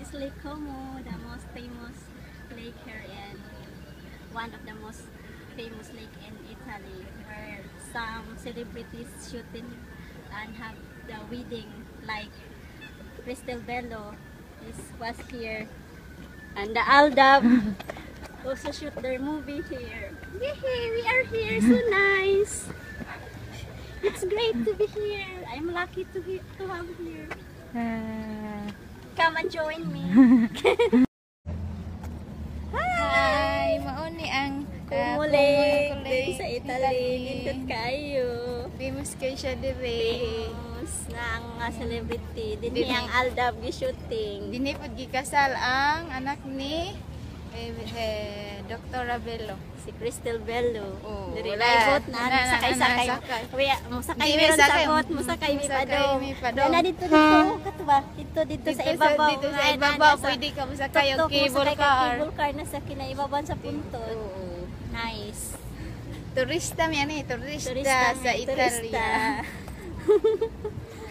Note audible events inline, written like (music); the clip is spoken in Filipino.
is Lake Como, the most famous lake here in one of the most famous lake in Italy, where some celebrities shooting and have the wedding, like Crystal Bello is was here, and the Aldab (laughs) also shoot their movie here. Yay, we are here, so (laughs) nice. It's great to be here. I'm lucky to he- to have here. Ah. Come and join me. (laughs) Hi, mauni ang Kumulik kumulik- din sa Italy. Nindot kayo. Famous kayo siya dire. Famous na ang mga celebrity. Din Dini. ang Aldab gi-shooting. Dini pud gikasal ang anak ni eh, eh, Dr. Rabelo. Si Crystal Bello. Oo, Diri wala. laibot na. Na, na, sakay. Kuya, musakay Di, meron sakay. sa bot. Musakay mi pa Musakay mi dito dito. (laughs) Katuba. Dito dito sa ibabaw. Dito sa ibabaw, pwede ka kayo Tuktok, cable musakay ka car. Cable car na sa kinaibaban sa puntod. Nice. Turista mi ani, turista, Turista, sa Italia. (laughs)